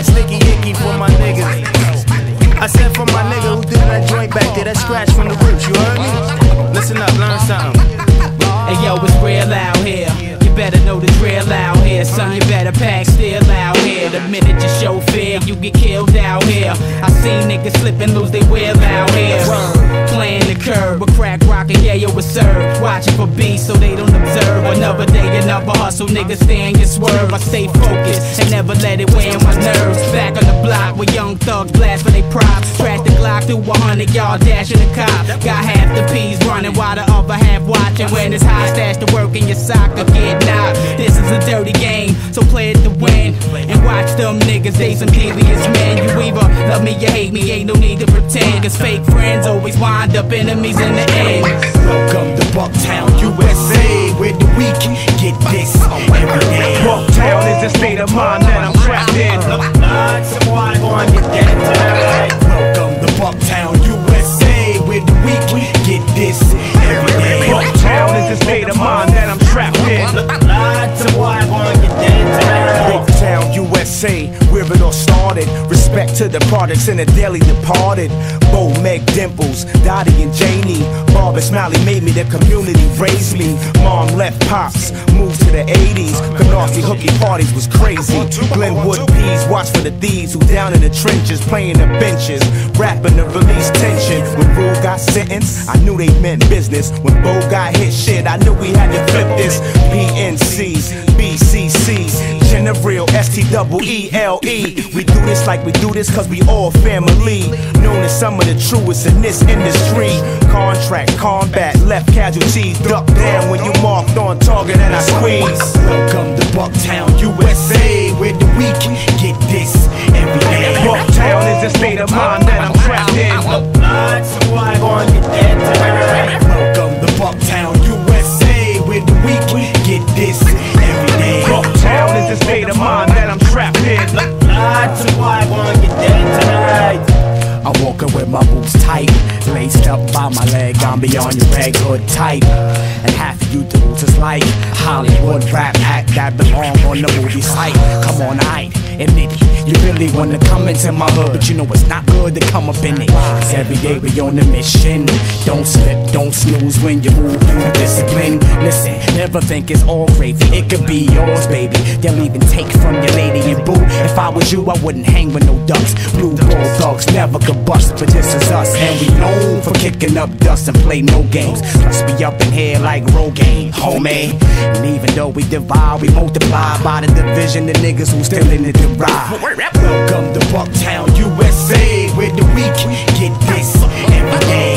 that sticky icky for my niggas. I said for my nigga who did that joint back there, that scratch from the roots, you heard me? Listen up, learn something. Hey yo, it's real out here. Better know the drill out here, son. You better pack still out here. The minute you show fear, you get killed out here. I see niggas slip and lose their will out here. Playing the curb with crack rockin', yeah, yo, it's served. Watching for beats so they don't observe. Another day, another hustle, niggas stay in your swerve. I stay focused and never let it on my nerves. Back on the block with young thugs blast for they props. Track the Glock through 100 yard dash in the cop. Got half the peas running while the other half watching. When it's high, stash the work in your sock or get knocked. This is a dirty game, so play it to win. And watch them niggas, they some devious men. You either love me, you hate me, ain't no need to pretend. Cause fake friends always wind up enemies in the end. Welcome to Bucktown, USA, where the weak get this every day. Bucktown is the state of mind that I'm trapped in. Lord, some gonna get that. Welcome to Bucktown, USA, where the weak get this every day. Bucktown is the state of mind that I'm trapped in. To the products and the daily departed. Bo, Meg, Dimples, Dottie, and Janie. Bob and Smiley made me, the community raised me. Mom left pops, moved to the 80s. Canarsie hooky parties was crazy. Glenwood Peas, watch for the thieves who down in the trenches, playing the benches, rapping to release tension. When Rule got sentenced, I knew they meant business. When Bo got hit shit, I knew we had to flip this. PNCs, BCCs, General, S-T-E-E-L-E. We do this like we do this cause we all family. Known as some of the truest in this industry. Contract, combat, left casualties. Duck down when you marked on target and I squeeze. Welcome to Bucktown, my boots tight, laced up by my leg. I'm beyond your hood type. And half of you dudes is like Hollywood rap act that belong on the movie site. Come on, I admit it. You really wanna come into my hood, but you know it's not good to come up in it. Cause every day we on a mission. Don't slip, don't snooze when you move through discipline. Listen, never think it's all gravy. It could be yours, baby. They'll even take from your lady and boo. If I was you, I wouldn't hang with no ducks. Blue bulldogs never could bust, but this is us. And we known for kicking up dust and play no games. Plus we up in here like Rogaine, homie. And even though we divide, we multiply by the division. The niggas who still in it to ride. Welcome to Bucktown, USA, where the weak get this every day.